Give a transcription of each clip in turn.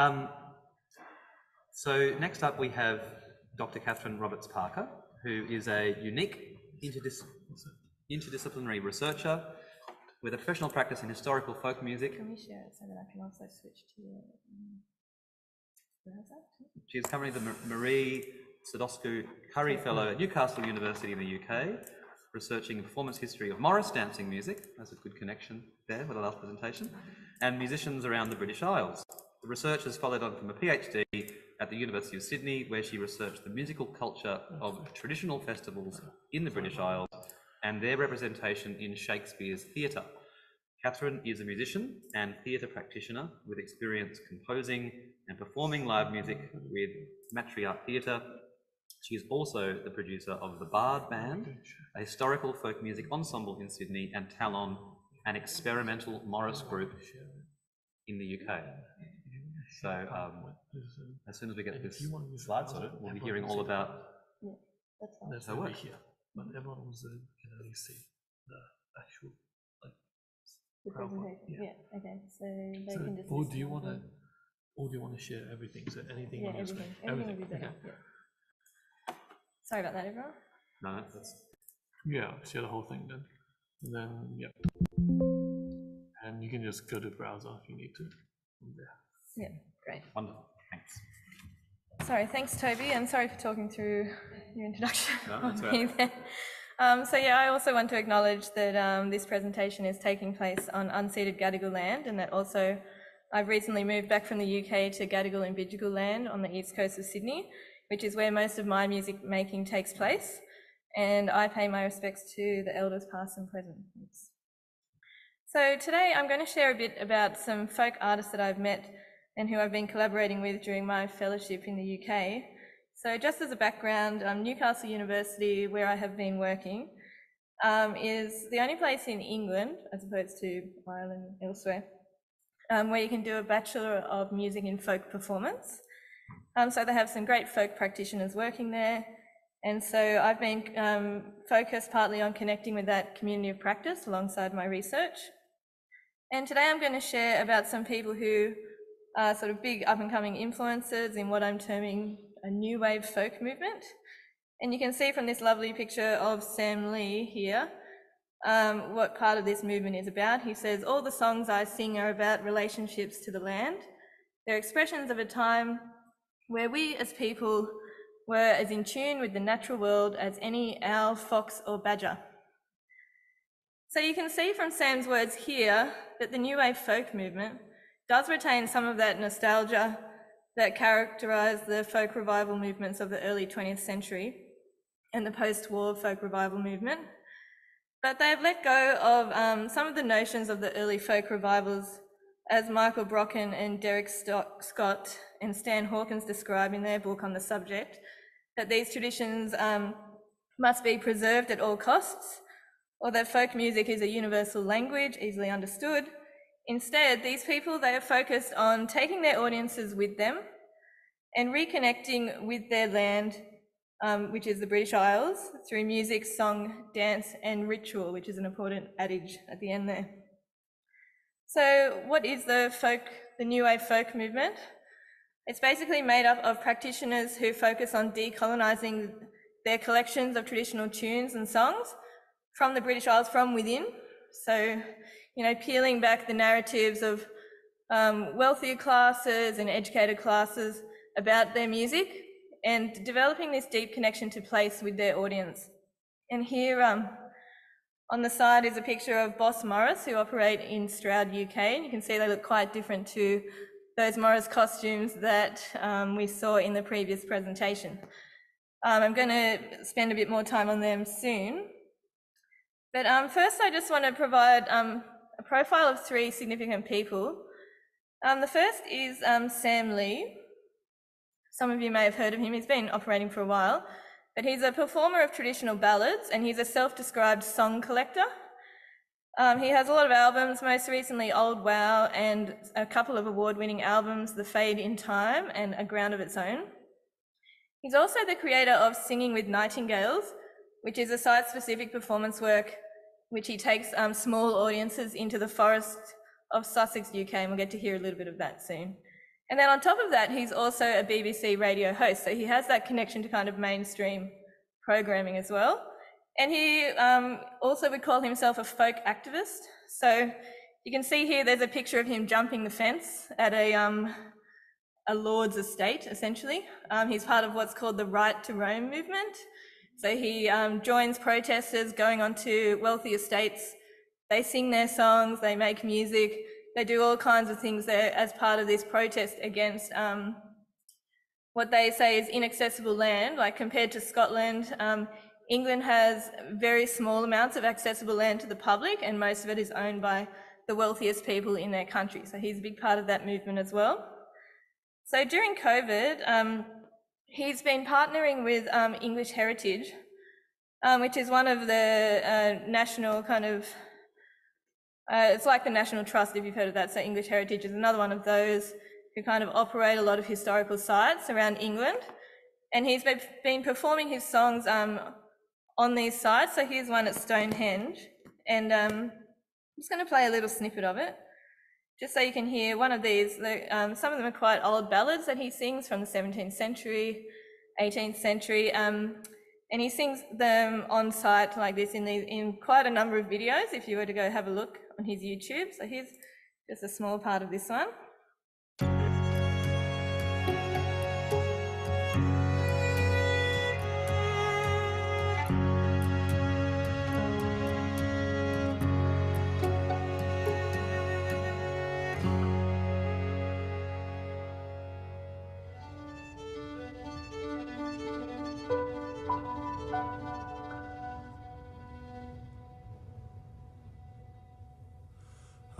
Um, so next up we have Dr. Kathryn Roberts Parker, who is a unique interdis interdisciplinary researcher with a professional practice in historical folk music. Can we share it so that I can also switch to your um, browser? She is currently the Marie Sadosku Curry Fellow at Newcastle University in the UK, researching the performance history of Morris dancing music. That's a good connection there with the last presentation. And musicians around the British Isles. The research has followed on from a PhD at the University of Sydney, where she researched the musical culture of traditional festivals in the British Isles and their representation in Shakespeare's theatre. Kathryn is a musician and theatre practitioner with experience composing and performing live music with Matriarch Theatre. She is also the producer of the Bard Band, a historical folk music ensemble in Sydney, and Talon, an experimental Morris group in the UK. So um, as soon as we get this slide sorted, we'll be hearing all about Yeah, that's fine. That's over here, but everyone was uh, can only see the actual. Like, The presentation, yeah. yeah, okay, so they so, can just. or do you want to, and- or do you want to share everything? So anything Yeah, on your everything, screen, everything will be better, okay. yeah. Sorry about that, everyone. no, no, that's Yeah, share the whole thing then, and then yeah, and you can just go to browser if you need to. from there. Yeah, great. wonderful. Thanks. Sorry, thanks, Toby, and sorry for talking through your introduction. No, that's on all right. Um, so yeah, I also want to acknowledge that um, this presentation is taking place on unceded Gadigal land, and that also I've recently moved back from the UK to Gadigal and Bidjigal land on the east coast of Sydney, which is where most of my music making takes place. And I pay my respects to the elders past and present. So today I'm going to share a bit about some folk artists that I've met and who I've been collaborating with during my fellowship in the UK. So just as a background, um, Newcastle University, where I have been working, um, is the only place in England, as opposed to Ireland and elsewhere, um, where you can do a Bachelor of Music in Folk Performance. Um, so they have some great folk practitioners working there. And so I've been um, focused partly on connecting with that community of practice alongside my research. And today I'm going to share about some people who are sort of big up and coming influences in what I'm terming a new wave folk movement. And you can see from this lovely picture of Sam Lee here um, what part of this movement is about. He says, All the songs I sing are about relationships to the land. They're expressions of a time where we as people were as in tune with the natural world as any owl, fox, or badger. So you can see from Sam's words here that the New Wave folk movement does retain some of that nostalgia that characterised the folk revival movements of the early 20th century and the post war folk revival movement. But they've let go of um, some of the notions of the early folk revivals, as Michael Brocken and Derek Scott and Stan Hawkins describe in their book on the subject, that these traditions um, must be preserved at all costs, or that folk music is a universal language, easily understood. Instead, these people, they are focused on taking their audiences with them and reconnecting with their land, um, which is the British Isles, through music, song, dance, and ritual, which is an important adage at the end there. So, what is the folk, the New Wave folk movement? It's basically made up of practitioners who focus on decolonising their collections of traditional tunes and songs from the British Isles from within. So, you know, peeling back the narratives of um, wealthier classes and educated classes about their music and developing this deep connection to place with their audience. And here um, on the side is a picture of Boss Morris, who operate in Stroud, UK. And you can see they look quite different to those Morris costumes that um, we saw in the previous presentation. Um, I'm going to spend a bit more time on them soon. But um, first, I just want to provide um, a profile of three significant people. Um, the first is um, Sam Lee. Some of you may have heard of him. He's been operating for a while, but he's a performer of traditional ballads and he's a self-described song collector. Um, he has a lot of albums, most recently Old Wow and a couple of award-winning albums, The Fade in Time and A Ground of Its Own. He's also the creator of Singing with Nightingales, which is a site-specific performance work which he takes um, small audiences into the forest of Sussex, UK, and we'll get to hear a little bit of that soon. And then on top of that, he's also a BBC radio host. So he has that connection to kind of mainstream programming as well. And he um, also would call himself a folk activist. So you can see here there's a picture of him jumping the fence at a, um, a lord's estate, essentially. Um, he's part of what's called the Right to Roam movement. So he um, joins protesters going onto wealthy estates. They sing their songs, they make music, they do all kinds of things there as part of this protest against um, what they say is inaccessible land, like compared to Scotland. Um, England has very small amounts of accessible land to the public, and most of it is owned by the wealthiest people in their country. So he's a big part of that movement as well. So during COVID, um, he's been partnering with um, English Heritage, um, which is one of the uh, national kind of uh, it's like the National Trust, if you've heard of that. So English Heritage is another one of those who kind of operate a lot of historical sites around England. And he's been performing his songs um, on these sites. So here's one at Stonehenge. And um, I'm just going to play a little snippet of it, just so you can hear one of these. Um, some of them are quite old ballads that he sings from the 17th century, 18th century. Um, and he sings them on site like this in, in quite a number of videos if you were to go have a look on his YouTube. So here's just a small part of this one.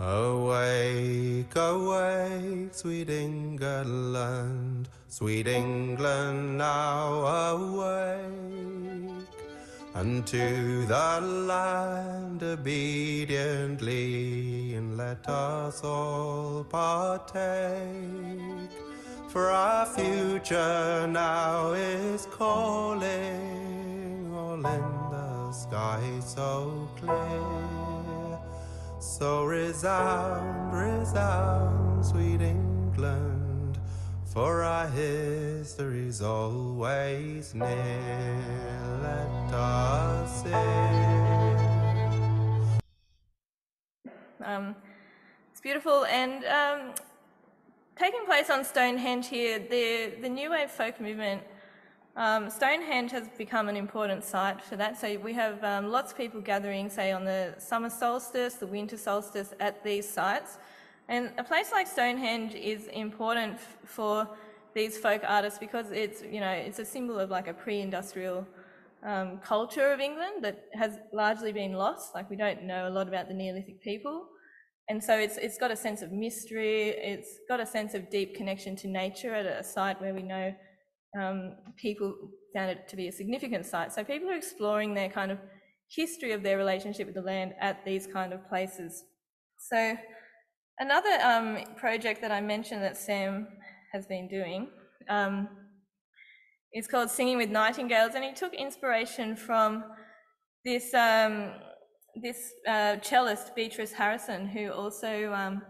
Awake, awake, sweet England, sweet England, now awake, unto the land obediently, and let us all partake. For our future now is calling, all in the sky so clear. So resound, resound, sweet England, for our history's always near. Let us sing. Um, it's beautiful and um, taking place on Stonehenge here, the, the New Wave folk movement um, Stonehenge has become an important site for that. So we have um, lots of people gathering, say, on the summer solstice, the winter solstice at these sites. And a place like Stonehenge is important for these folk artists because it's, you know, it's a symbol of like a pre-industrial um, culture of England that has largely been lost. Like we don't know a lot about the Neolithic people. And so it's, it's got a sense of mystery. It's got a sense of deep connection to nature at a site where we know um, people found it to be a significant site. So people are exploring their kind of history of their relationship with the land at these kind of places. So another um, project that I mentioned that Sam has been doing um, is called Singing with Nightingales, and he took inspiration from this um, this uh, cellist Beatrice Harrison, who also um,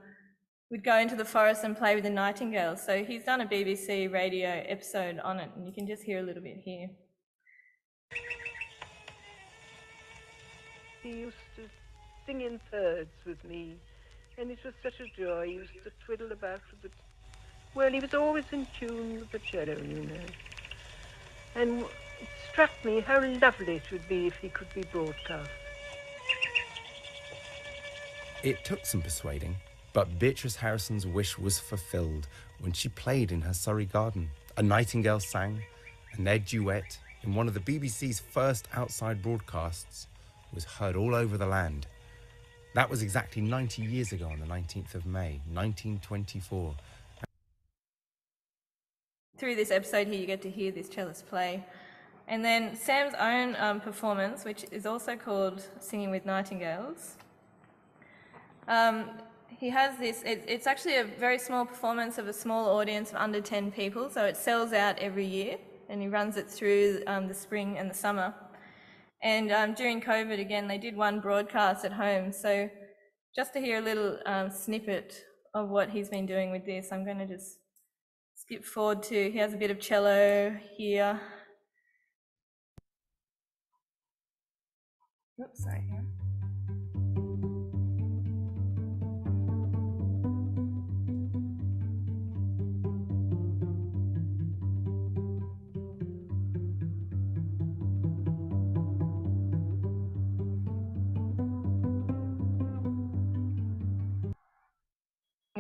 would go into the forest and play with the nightingales. So he's done a BBC radio episode on it, and you can just hear a little bit here. He used to sing in thirds with me, and it was such a joy. He used to twiddle about with the. Well, he was always in tune with the cello, you know. And it struck me how lovely it would be if he could be broadcast. It took some persuading, but Beatrice Harrison's wish was fulfilled when she played in her Surrey garden. A nightingale sang, and their duet, in one of the BBC's first outside broadcasts, was heard all over the land. That was exactly 90 years ago on the 19th of May, 1924. Through this episode here, you get to hear this cellist play. And then Sam's own um, performance, which is also called Singing with Nightingales. Um, he has this, it, it's actually a very small performance of a small audience of under 10 people, so it sells out every year, and he runs it through um, the spring and the summer. And um, during COVID, again, they did one broadcast at home, so just to hear a little um, snippet of what he's been doing with this, I'm going to just skip forward to, he has a bit of cello here. Oops, sorry.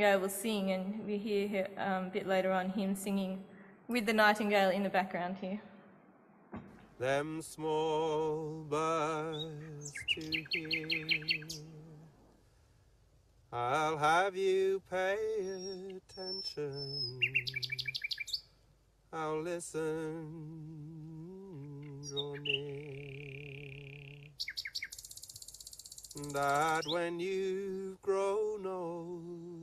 Yeah, will sing, and we hear um, a bit later on him singing with the nightingale in the background here. them small birds to hear. I'll have you pay attention. I'll listen, draw near. That when you've grown old,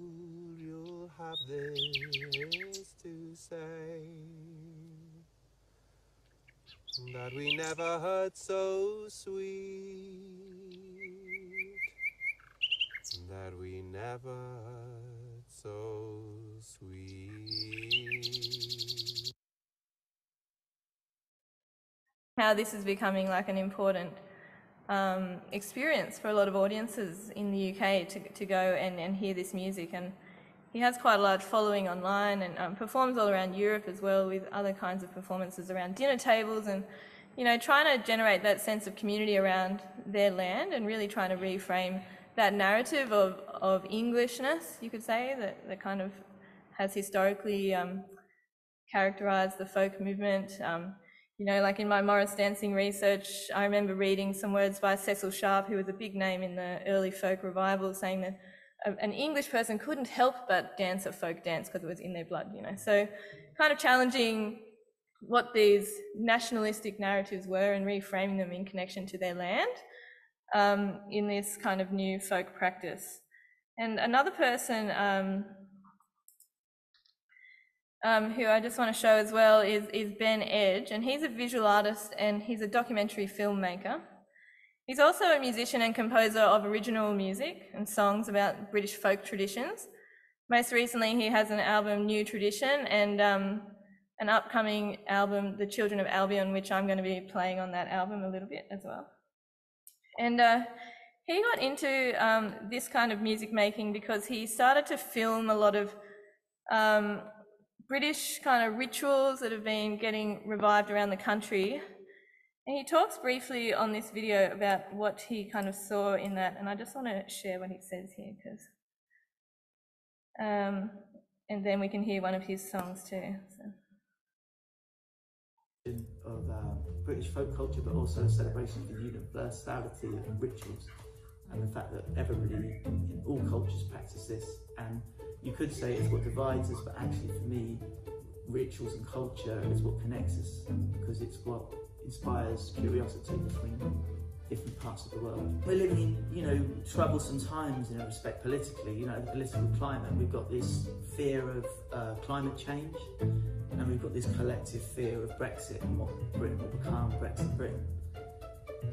have this to say that we never heard so sweet, that we never heard so sweet. How this is becoming like an important um, experience for a lot of audiences in the UK to, to go and, and hear this music. And he has quite a large following online and um, performs all around Europe as well with other kinds of performances around dinner tables and, you know, trying to generate that sense of community around their land and really trying to reframe that narrative of, of Englishness, you could say, that, that kind of has historically um, characterised the folk movement. Um, you know, like in my Morris dancing research, I remember reading some words by Cecil Sharp, who was a big name in the early folk revival, saying that a- an English person couldn't help but dance a folk dance because it was in their blood, you know. So, kind of challenging what these nationalistic narratives were and reframing them in connection to their land um, in this kind of new folk practice. And another person um, um, who I just want to show as well is, is Ben Edge, and he's a visual artist and he's a documentary filmmaker. He's also a musician and composer of original music and songs about British folk traditions. Most recently, he has an album, New Tradition, and um, an upcoming album, The Children of Albion, which I'm going to be playing on that album a little bit as well. And uh, he got into um, this kind of music making because he started to film a lot of um, British kind of rituals that have been getting revived around the country. And he talks briefly on this video about what he kind of saw in that, and I just want to share what he says here, because, um, and then we can hear one of his songs too. So. of uh, British folk culture, but also a celebration of the universality of rituals and the fact that everybody in all cultures practice this. And you could say it's what divides us, but actually, for me, rituals and culture is what connects us because it's what inspires curiosity between different parts of the world. We're living in, you know, troublesome times in a respect politically, you know, the political climate. We've got this fear of uh, climate change and we've got this collective fear of Brexit and what Britain will become, Brexit Britain.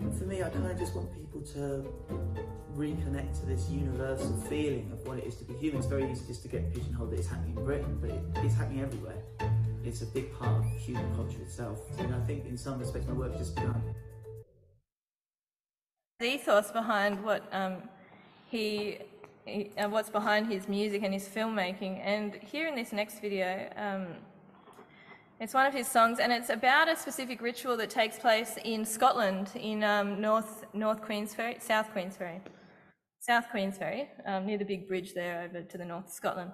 And for me, I kind of just want people to reconnect to this universal feeling of what it is to be human. It's very easy just to get pigeonholed that it's happening in Britain, but it, it's happening everywhere. It's a big part of human culture itself. And I think in some respects my work just begun. the ethos behind what um, he, he uh, what's behind his music and his filmmaking. And here in this next video, um, it's one of his songs, and it's about a specific ritual that takes place in Scotland, in um, North North Queensferry, South Queensferry, South Queensferry, um, near the big bridge there over to the north of Scotland.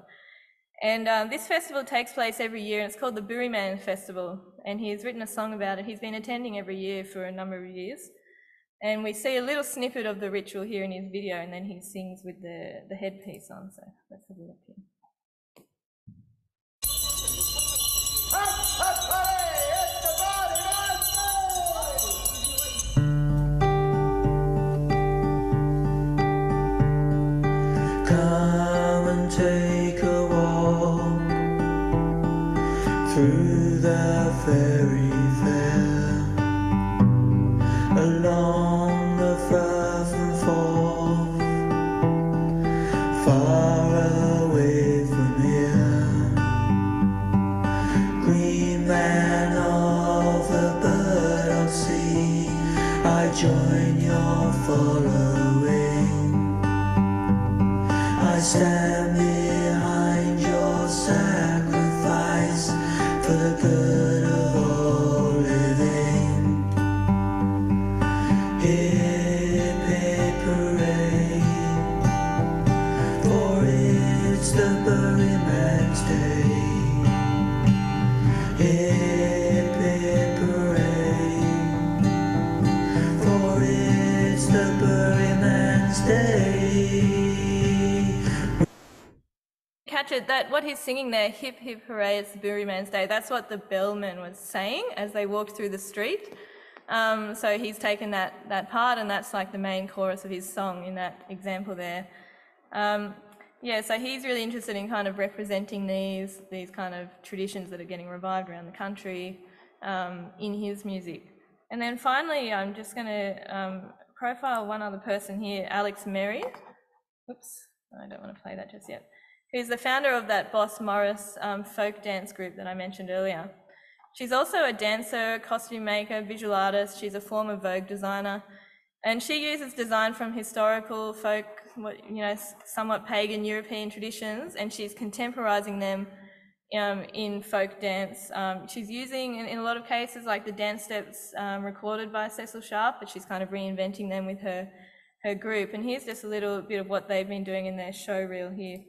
And um, this festival takes place every year, and it's called the Burryman Festival. And he's written a song about it. He's been attending every year for a number of years. And we see a little snippet of the ritual here in his video, and then he sings with the, the headpiece on. So let's have a look here. Come catch it that what he's singing there, hip hip hooray, it's the Man's Day, that's what the bellman was saying as they walked through the street. Um, so he's taken that, that part, and that's like the main chorus of his song in that example there. Um, yeah, so he's really interested in kind of representing these, these kind of traditions that are getting revived around the country um, in his music. And then finally, I'm just going to um, profile one other person here, Alex Merry. Oops, I don't want to play that just yet. Who's the founder of that Boss Morris um, folk dance group that I mentioned earlier. She's also a dancer, costume maker, visual artist. She's a former Vogue designer, and she uses design from historical folk, you know, somewhat pagan European traditions, and she's contemporizing them um, in folk dance. Um, she's using, in, in a lot of cases, like the dance steps um, recorded by Cecil Sharp, but she's kind of reinventing them with her her group. And here's just a little bit of what they've been doing in their show reel here.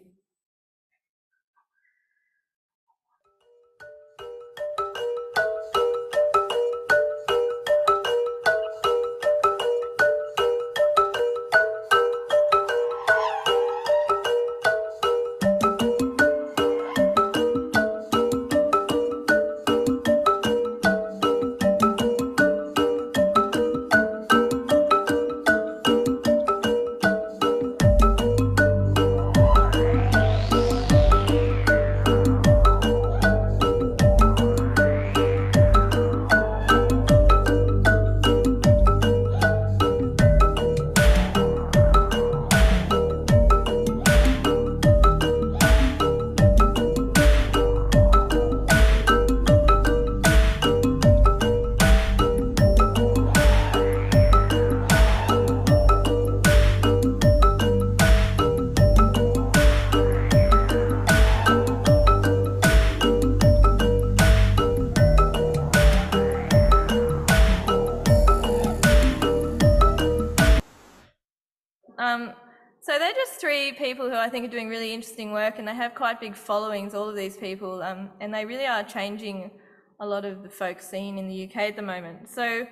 And they have quite big followings. All of these people, um, and they really are changing a lot of the folk scene in the UK at the moment. So,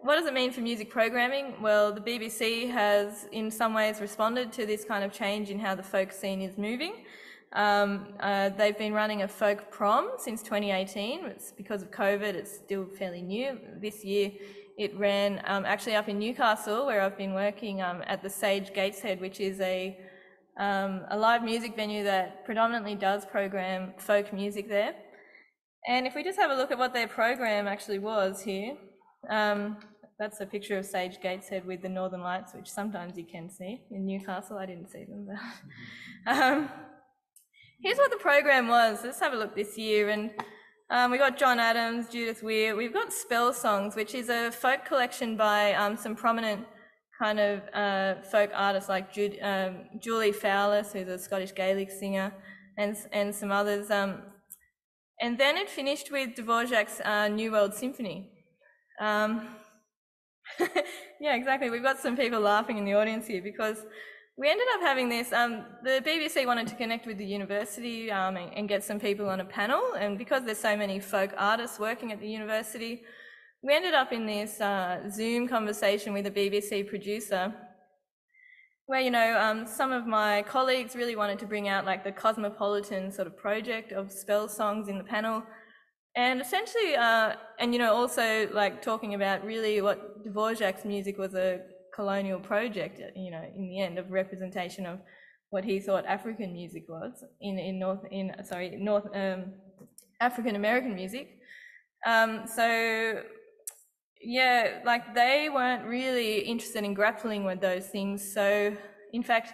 what does it mean for music programming? Well, the BBC has, in some ways, responded to this kind of change in how the folk scene is moving. Um, uh, they've been running a folk prom since 2018. It's because of COVID, it's still fairly new. This year, it ran um, actually up in Newcastle, where I've been working um, at the Sage Gateshead, which is a, um, a live music venue that predominantly does program folk music there. And if we just have a look at what their program actually was here, um, that's a picture of Sage Gateshead with the Northern Lights, which sometimes you can see in Newcastle. I didn't see them, but um, here's what the program was. Let's have a look this year. And um, we got John Adams, Judith Weir. We've got Spell Songs, which is a folk collection by um, some prominent kind of uh, folk artists like Jude, um, Julie Fowlis, who's a Scottish Gaelic singer, and and some others. Um, and then it finished with Dvorak's uh, New World Symphony. Um, yeah, exactly. We've got some people laughing in the audience here because we ended up having this. Um, the BBC wanted to connect with the university um, and, and get some people on a panel, and because there's so many folk artists working at the university, we ended up in this uh, Zoom conversation with a BBC producer where you know um, some of my colleagues really wanted to bring out like the cosmopolitan sort of project of spell songs in the panel. And essentially uh, and you know also like talking about really what dvorak's music was a colonial project you know in the end of representation of what he thought african music was in in north in sorry north um, african american music. Um, so yeah, like they weren't really interested in grappling with those things. So, in fact,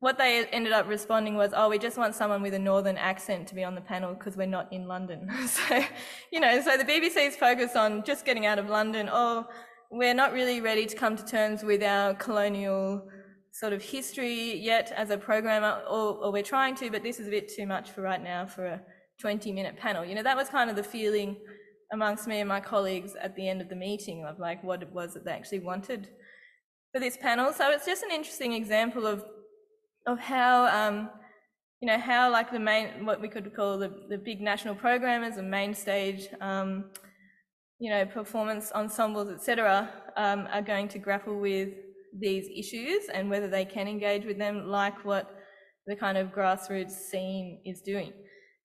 what they ended up responding was, "Oh, we just want someone with a northern accent to be on the panel because we're not in London." so, you know, so the BBC's focus on just getting out of London. Oh, we're not really ready to come to terms with our colonial sort of history yet as a programmer, or, or we're trying to, but this is a bit too much for right now for a 20 minute panel. You know, that was kind of the feeling amongst me and my colleagues at the end of the meeting of like what it was that they actually wanted for this panel. So it's just an interesting example of of how um, you know how like the main what we could call the, the big national programmers and main stage um, you know performance ensembles etc um, are going to grapple with these issues and whether they can engage with them like what the kind of grassroots scene is doing.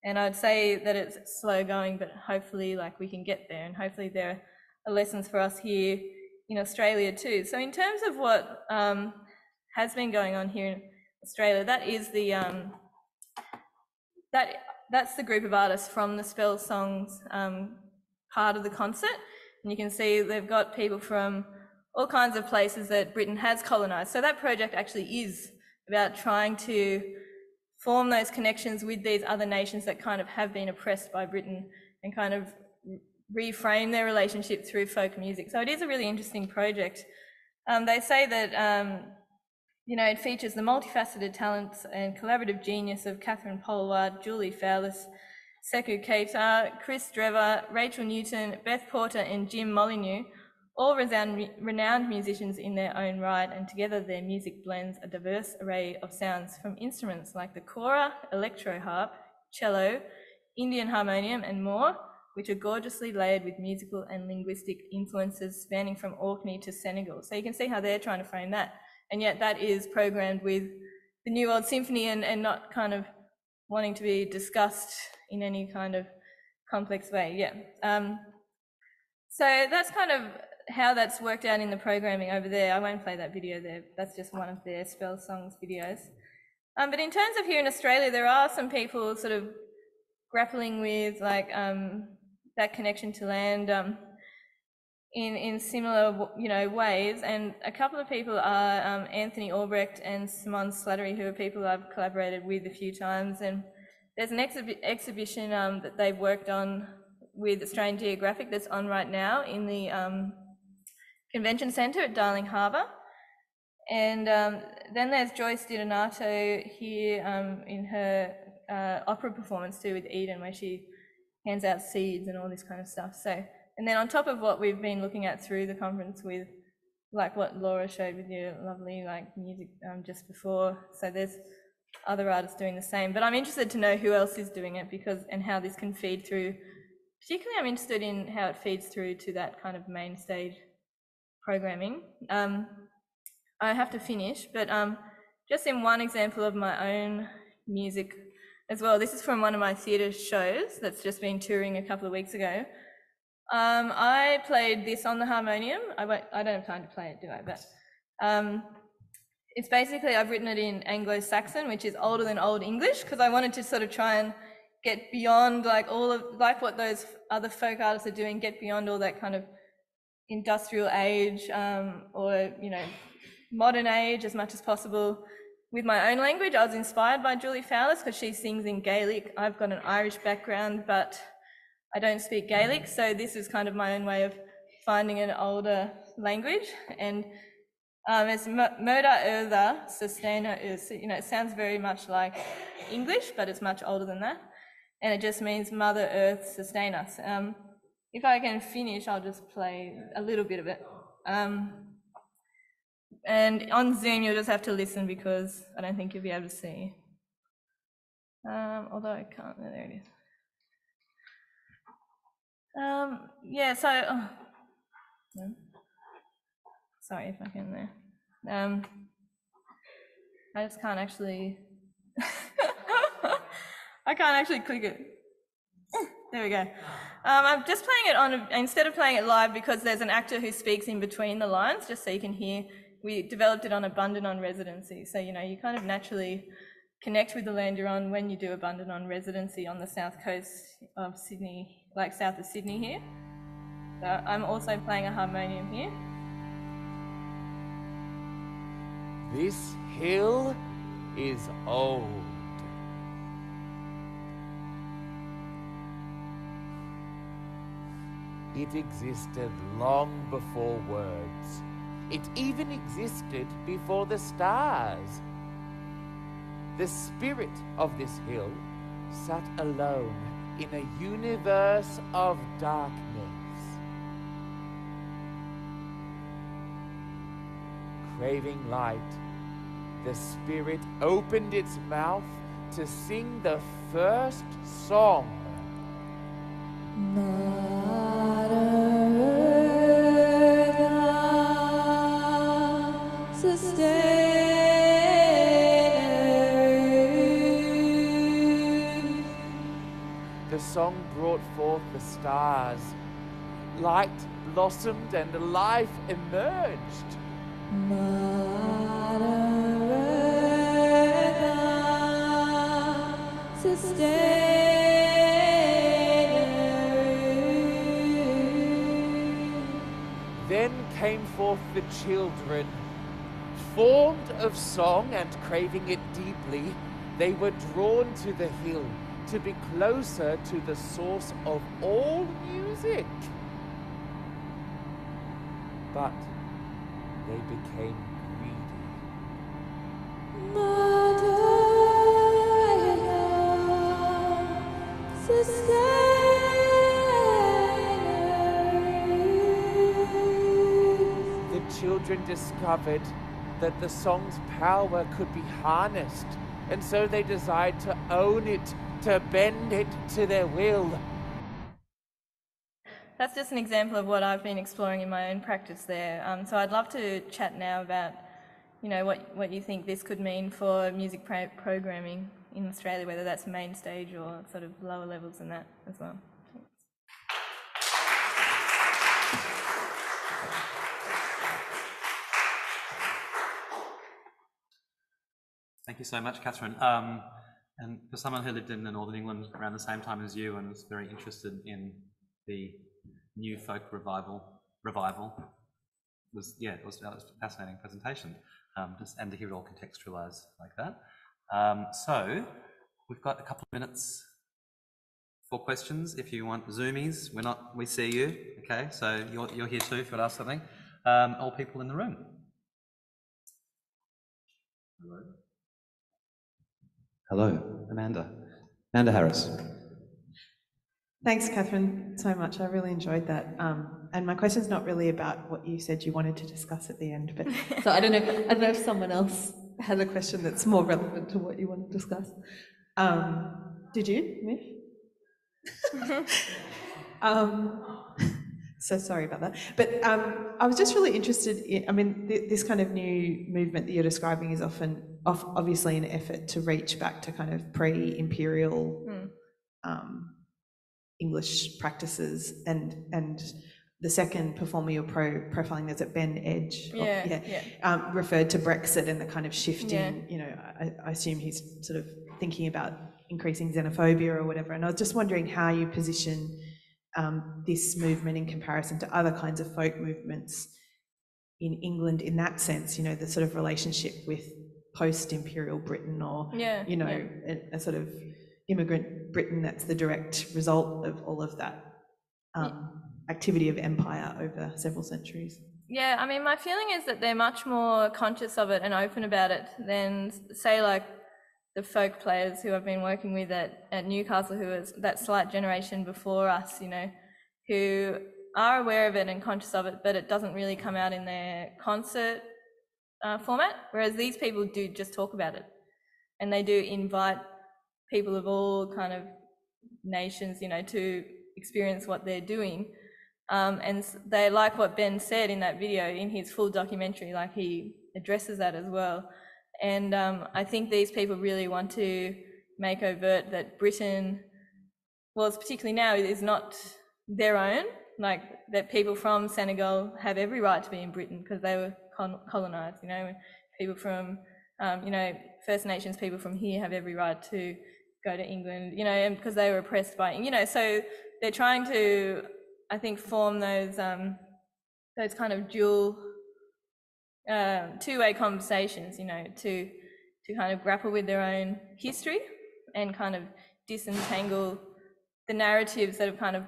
And I'd say that it's slow going, but hopefully, like we can get there, and hopefully there are lessons for us here in Australia too. So, in terms of what um, has been going on here in Australia, that is the um, that that's the group of artists from the Spell Songs um, part of the concert, and you can see they've got people from all kinds of places that Britain has colonised. So that project actually is about trying to form those connections with these other nations that kind of have been oppressed by Britain and kind of reframe their relationship through folk music. So it is a really interesting project. Um, they say that um, you know it features the multifaceted talents and collaborative genius of Catherine Polwart, Julie Fowlis, Seckou Keita, Chris Drever, Rachel Newton, Beth Porter, and Jim Molyneux all renowned, musicians in their own right, and together their music blends a diverse array of sounds from instruments like the kora, electro harp, cello, Indian harmonium, and more, which are gorgeously layered with musical and linguistic influences spanning from Orkney to Senegal. So you can see how they're trying to frame that. And yet that is programmed with the New World Symphony and, and not kind of wanting to be discussed in any kind of complex way. Yeah. Um, so that's kind of how that's worked out in the programming over there. I won't play that video there. That's just one of their spell songs videos. Um, but in terms of here in Australia, there are some people sort of grappling with like um, that connection to land um, in in similar you know ways. And a couple of people are um, Anthony Albrecht and Simon Slattery, who are people I've collaborated with a few times. And there's an exhi- exhibition um, that they've worked on with Australian Geographic that's on right now in the um, Convention Centre at Darling Harbour. And um, then there's Joyce DiDonato here um, in her uh, opera performance too with Eden, where she hands out seeds and all this kind of stuff. So, and then on top of what we've been looking at through the conference with, like what Laura showed with your lovely like music um, just before. So there's other artists doing the same. But I'm interested to know who else is doing it because and how this can feed through. Particularly, I'm interested in how it feeds through to that kind of main stage programming. Um, I have to finish, but um, just in one example of my own music as well, this is from one of my theatre shows that's just been touring a couple of weeks ago. Um, I played this on the harmonium. I, won't, I don't have time to play it, do I? But um, it's basically, I've written it in Anglo Saxon, which is older than Old English, because I wanted to sort of try and get beyond like all of, like what those other folk artists are doing, get beyond all that kind of industrial age um, or you know modern age as much as possible with my own language. I was inspired by Julie Fowlis because she sings in Gaelic. I've got an Irish background, but I don't speak Gaelic, so this is kind of my own way of finding an older language. And um, it's Murda Ertha Sustainer is, you know, it sounds very much like English, but it's much older than that. And it just means Mother Earth sustain us. Um, if I can finish, I'll just play a little bit of it. Um, and on Zoom, you'll just have to listen because I don't think you'll be able to see. Um, although I can't, there it is. Um, yeah, so, oh, no. sorry if I can there. Um, I just can't actually, I can't actually click it. There we go. Um, I'm just playing it on, instead of playing it live because there's an actor who speaks in between the lines, just so you can hear. We developed it on a Bundanon residency. So, you know, you kind of naturally connect with the land you're on when you do a Bundanon residency on the south coast of Sydney, like south of Sydney here. So I'm also playing a harmonium here. This hill is old. It existed long before words. It even existed before the stars. The spirit of this hill sat alone in a universe of darkness. Craving light, the spirit opened its mouth to sing the first song. The song brought forth the stars. Light blossomed and life emerged. Then came forth the children. Formed of song and craving it deeply, they were drawn to the hill to be closer to the source of all music. But they became greedy. The children discovered that the song's power could be harnessed, and so they desired to own it, to bend it to their will. That's just an example of what I've been exploring in my own practice there. Um, so I'd love to chat now about, you know, what, what you think this could mean for music pro- programming in Australia, whether that's main stage or sort of lower levels than that as well. Thank you so much, Kathryn. Um, and for someone who lived in the Northern England around the same time as you and was very interested in the new folk revival, revival was yeah, it was, that was a fascinating presentation. Um, just and to hear it all contextualized like that. Um, so we've got a couple of minutes for questions. If you want zoomies, we're not. We see you. Okay, so you're you're here too. If you want to ask something, um, all people in the room. Hello. Hello, Amanda. Amanda Harris. Thanks, Kathryn, so much. I really enjoyed that. Um, and my question is not really about what you said you wanted to discuss at the end, but so I don't know. I don't know if someone else had a question that's more relevant to what you want to discuss. Um, did you, Mish? um, so sorry about that. But um, I was just really interested in. I mean, th- this kind of new movement that you're describing is often, off, obviously, an effort to reach back to kind of pre-imperial. Hmm. Um, English practices and and the second performer you're pro profiling is at Ben Edge. oh, Yeah, yeah. Um, referred to Brexit and the kind of shifting. Yeah. You know, I, I assume he's sort of thinking about increasing xenophobia or whatever. And I was just wondering how you position um, this movement in comparison to other kinds of folk movements in England in that sense. You know, the sort of relationship with post-imperial Britain or Yeah, you know yeah. a, a sort of immigrant Britain that's the direct result of all of that um, activity of empire over several centuries. Yeah, I mean, my feeling is that they're much more conscious of it and open about it than, say, like the folk players who I've been working with at, at Newcastle, who is that slight generation before us, you know, who are aware of it and conscious of it, but it doesn't really come out in their concert uh, format. Whereas these people do just talk about it, and they do invite people of all kind of nations, you know, to experience what they're doing. Um, and they like what Ben said in that video in his full documentary, like he addresses that as well. And um, I think these people really want to make overt that Britain, well, particularly now, is not their own. Like that people from Senegal have every right to be in Britain because they were colonized, you know. People from, um, you know, First Nations people from here have every right to go to England, you know, and because they were oppressed by, you know, so they're trying to, I think, form those um, those kind of dual um, two-way conversations, you know, to to kind of grapple with their own history and kind of disentangle the narratives that have kind of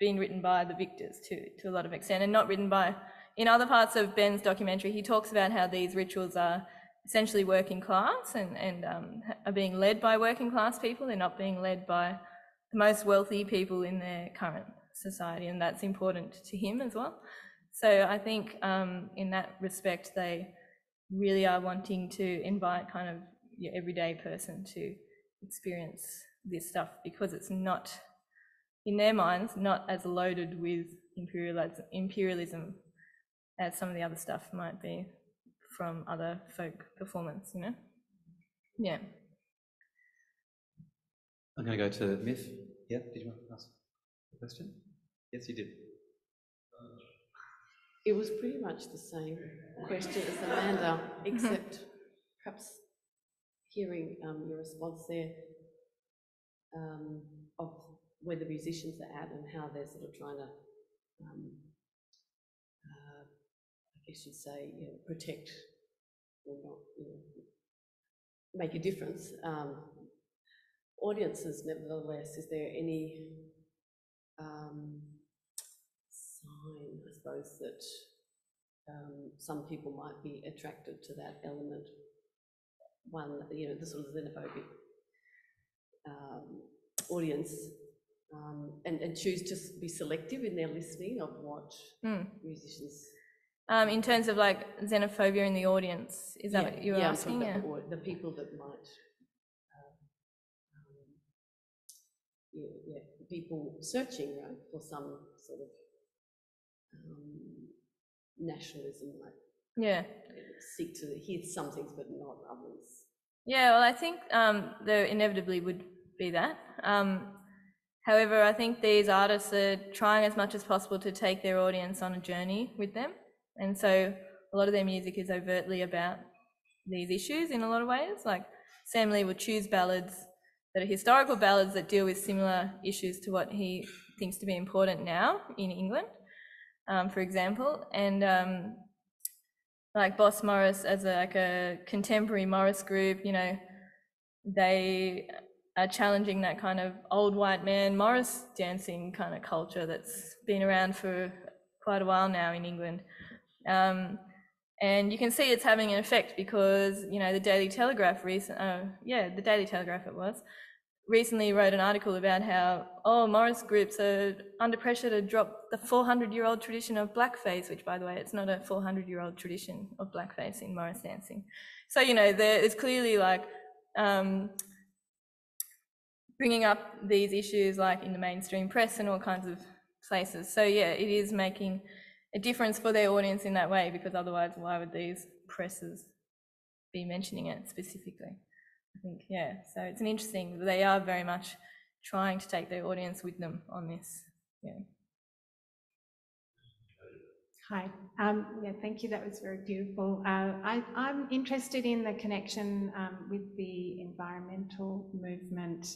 been written by the victors to, to a lot of extent and not written by, in other parts of Ben's documentary, he talks about how these rituals are essentially working class and, and um, are being led by working class people. They're not being led by the most wealthy people in their current society, and that's important to him as well. So I think um, in that respect, they really are wanting to invite kind of your everyday person to experience this stuff because it's not, in their minds, not as loaded with imperialism, imperialism as some of the other stuff might be from other folk performance, you know? Yeah. I'm going to go to Myth. Yeah, did you want to ask a question? Yes, you did. It was pretty much the same question as Amanda, except perhaps hearing um, your response there um, of where the musicians are at and how they're sort of trying to, um, uh, I guess you'd say, you know, protect or not, you know, make a difference. Um, audiences, nevertheless, is there any um, sign, I suppose, that um, some people might be attracted to that element? One, you know, the sort of xenophobic um, audience, um, and, and choose to be selective in their listening of what Mm. musicians. Um, in terms of like xenophobia in the audience, is that Yeah, what you were yeah, asking? Yeah. the, the people that might, um, um, yeah, yeah, people searching right, for some sort of um, nationalism like Yeah. seek to hear some things but not others. Yeah, well, I think um, there inevitably would be that. Um, however, I think these artists are trying as much as possible to take their audience on a journey with them. And so a lot of their music is overtly about these issues in a lot of ways. Like Sam Lee would choose ballads that are historical ballads that deal with similar issues to what he thinks to be important now in England, um, for example. And um, like Boss Morris as a, like a contemporary Morris group, you know, they are challenging that kind of old white man Morris dancing kind of culture that's been around for quite a while now in England. Um, and you can see it's having an effect because, you know, the Daily Telegraph recent, uh, yeah, the Daily Telegraph it was, recently wrote an article about how, oh, Morris groups are under pressure to drop the 400 year old tradition of blackface, which, by the way, it's not a 400 year old tradition of blackface in Morris dancing. So, you know, there is clearly like um, bringing up these issues like in the mainstream press and all kinds of places. So, yeah, it is making a difference for their audience in that way because otherwise, why would these presses be mentioning it specifically? I think, yeah. So it's an interesting, they are very much trying to take their audience with them on this. Yeah. Hi. Um, yeah, thank you. That was very beautiful. Uh, I, I'm interested in the connection um, with the environmental movement.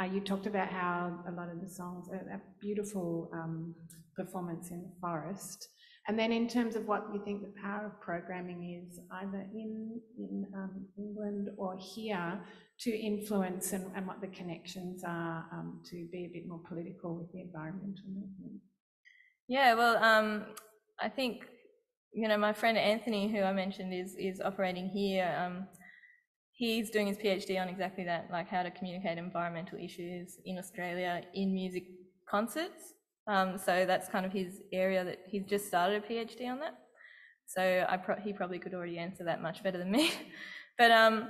Uh, you talked about how a lot of the songs are a beautiful um, performance in the forest. And then in terms of what you think the power of programming is, either in, in um, England or here, to influence and, and what the connections are um, to be a bit more political with the environmental movement. Yeah, well, um, I think, you know, my friend Anthony, who I mentioned, is, is operating here. Um, he's doing his PhD on exactly that, like how to communicate environmental issues in Australia in music concerts. Um, so that's kind of his area that he's just started a PhD on that. So I pro- he probably could already answer that much better than me. but um,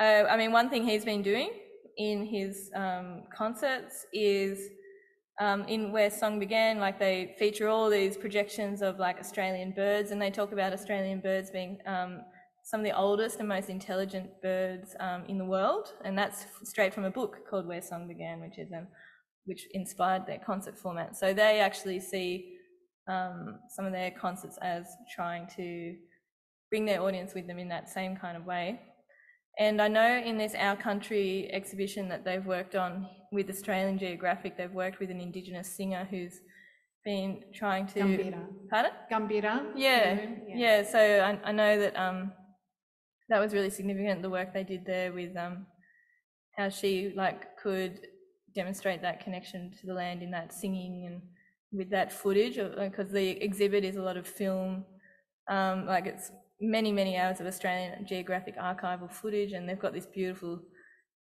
uh, I mean, one thing he's been doing in his um, concerts is um, in where song began, like they feature all these projections of like Australian birds, and they talk about Australian birds being um, some of the oldest and most intelligent birds um, in the world, and that's straight from a book called Where Song Began, which is um, which inspired their concert format. So they actually see um, some of their concerts as trying to bring their audience with them in that same kind of way. And I know in this Our Country exhibition that they've worked on with Australian Geographic, they've worked with an Indigenous singer who's been trying to. Gambira. Pardon? Gambira. Yeah, yeah. yeah. So I, I know that um, that was really significant. The work they did there with um, how she like could demonstrate that connection to the land in that singing and with that footage, because the exhibit is a lot of film, um, like it's many, many hours of Australian Geographic archival footage, and they've got this beautiful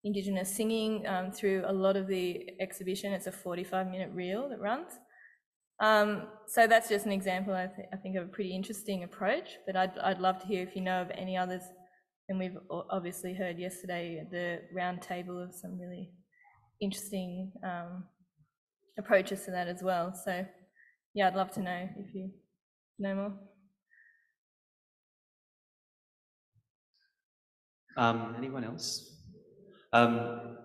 Indigenous singing um, through a lot of the exhibition. It's a 45 minute reel that runs. Um, so that's just an example, I, th- I think, of a pretty interesting approach, but I'd, I'd love to hear if you know of any others. And we've obviously heard yesterday the round table of some really interesting um, approaches to that as well. So, yeah, I'd love to know if you know more. Um, anyone else? Um,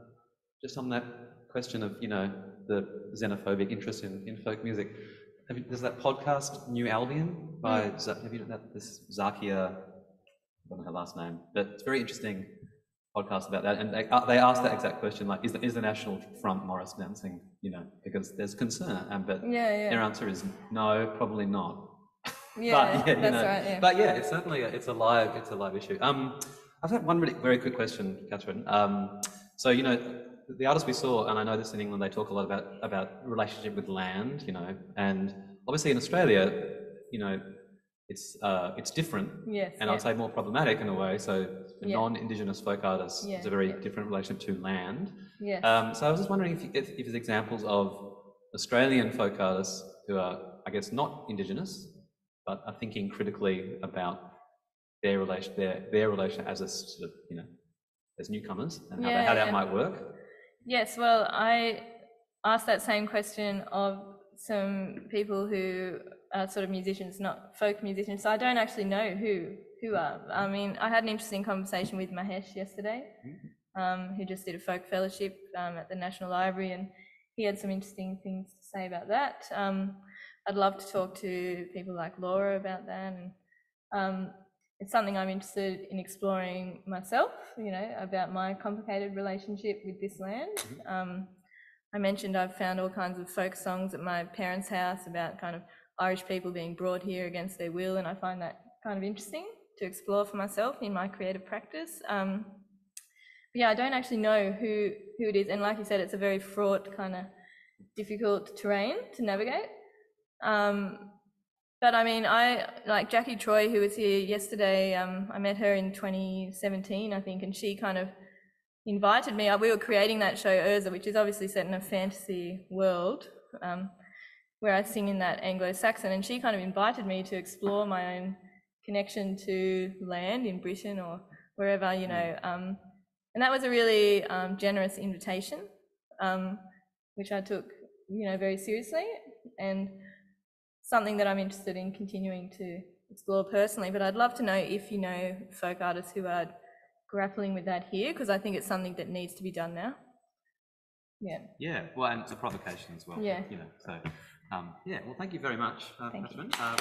just on that question of, you know, the xenophobic interest in, in folk music, have you, there's that podcast, New Albion, by, Mm. Have you, that, this Zakia, I don't know her last name, but it's very interesting podcast about that. And they, uh, they asked that exact question, like, is the, is the National Front Morris dancing, you know, because there's concern, um, but Yeah, yeah. their answer is no, probably not. Yeah, but, yeah, that's know, right, yeah. But yeah, it's certainly a, it's a live it's a live issue. Um, I've had one really very quick question, Kathryn. Um, so you know, the artists we saw, and I know this in England, they talk a lot about about relationship with land. You know, and obviously in Australia, you know, it's uh, it's different. Yes, And yeah. I'd say more problematic in a way. So for Yeah. non-indigenous folk artists, Yeah, it's a very different relationship to land. Yes. Um, so I was just wondering if, you, if, if there's examples of Australian folk artists who are, I guess, not indigenous, but are thinking critically about their relation, their their relation as a sort of, you know, as newcomers and how, that, how that might work. Yes, well, I asked that same question of some people who are sort of musicians, not folk musicians. So I don't actually know who who are. I mean, I had an interesting conversation with Mahesh yesterday, um, who just did a folk fellowship um, at the National Library, and he had some interesting things to say about that. Um, I'd love to talk to people like Laura about that, and um, it's something I'm interested in exploring myself. You know, about my complicated relationship with this land. Um, I mentioned I've found all kinds of folk songs at my parents' house about kind of Irish people being brought here against their will, and I find that kind of interesting to explore for myself in my creative practice. Um, yeah, I don't actually know who who it is, and like you said, it's a very fraught kind of difficult terrain to navigate. Um, but I mean, I like Jackie Troy, who was here yesterday. Um, I met her in 2017, I think, and she kind of invited me. We were creating that show Urza, which is obviously set in a fantasy world, um, where I sing in that Anglo-Saxon, and she kind of invited me to explore my own connection to land in Britain or wherever, you know. Um, and that was a really um, generous invitation, um, which I took, you know, very seriously, and something that I'm interested in continuing to explore personally. But I'd love to know if you know folk artists who are grappling with that here, because I think it's something that needs to be done now. Yeah. Yeah, well, and it's a provocation as well. Yeah. You know, so um, yeah. Well, thank you very much, uh, Thank. Um,